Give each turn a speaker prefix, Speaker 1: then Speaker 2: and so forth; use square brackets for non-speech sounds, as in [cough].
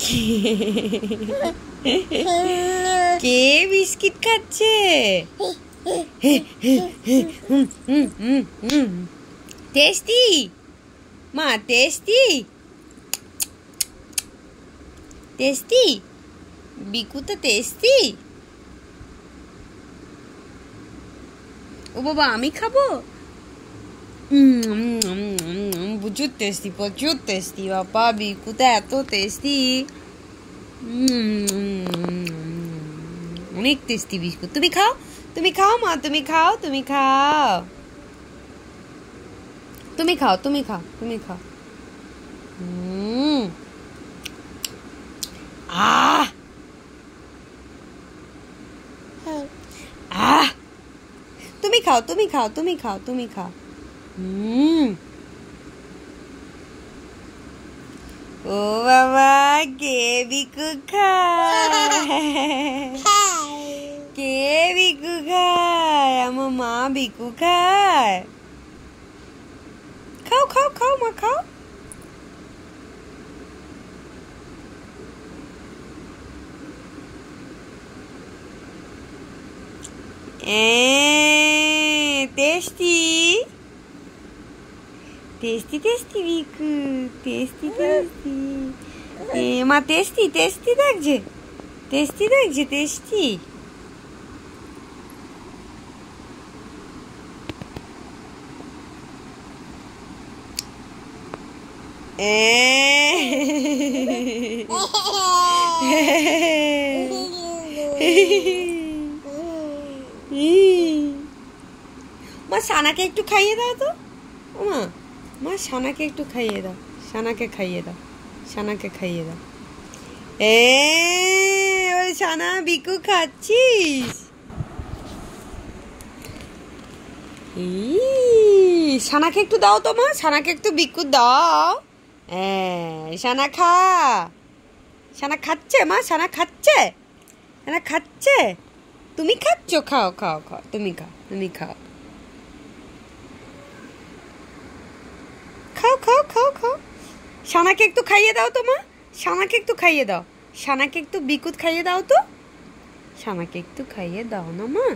Speaker 1: [laughs] কে biscuit খাচ্ছে? Tasty? মা tasty? Tasty? Biku তো টেস্টি। ও বাবা আমি খাব? প্রচুর টেস্টি প্রচুর টেস্টি বাবা বিকুটা এত টেস্টি অনেক টেস্টি বিস্কুট তুমি খাও তুমি খাও মা তুমি খাও তুমি খাও তুমি খাও তুমি খাও তুমি খাও আহ আহ তুমি খাও তুমি খাও তুমি খাও তুমি খাও হুম おわマ警備区か警備区かあママビクか顔か顔ま顔。えー、テスティー？ও বাবা কে বিকু খায় কে বিকু খায় আমার মা বিকু খায় খাও খাও খাও মা খাও tasty tasty tasty tasty tasty এ মা টেস্টি টেস্টি লাগছে টেস্টি লাগছে টেস্টি মা সানাকে একটু খাইয়ে দাও তো। মা মা সানাকে একটু খাইয়ে দাও। সানাকে খাইয়ে দাও। সানাকে খাইয়ে দাও। এ, ওই সানা বিকু খাচ্ছিস? সানাকে একটু দাও তো মা সানাকে একটু বিকু দাও। সানা খা। সানা খাচ্ছে মা সানা খাচ্ছে। সানা খাচ্ছে। তুমি খাচ্ছ? খাও খাও খাও। তুমি খাও তুমি খাও খাও খাও খাও সানাকে একটু খাইয়ে দাও তো মা। সানাকে একটু খাইয়ে দাও। সানাকে একটু বিকুত খাইয়ে দাও তো। সানাকে একটু খাইয়ে দাও না মা।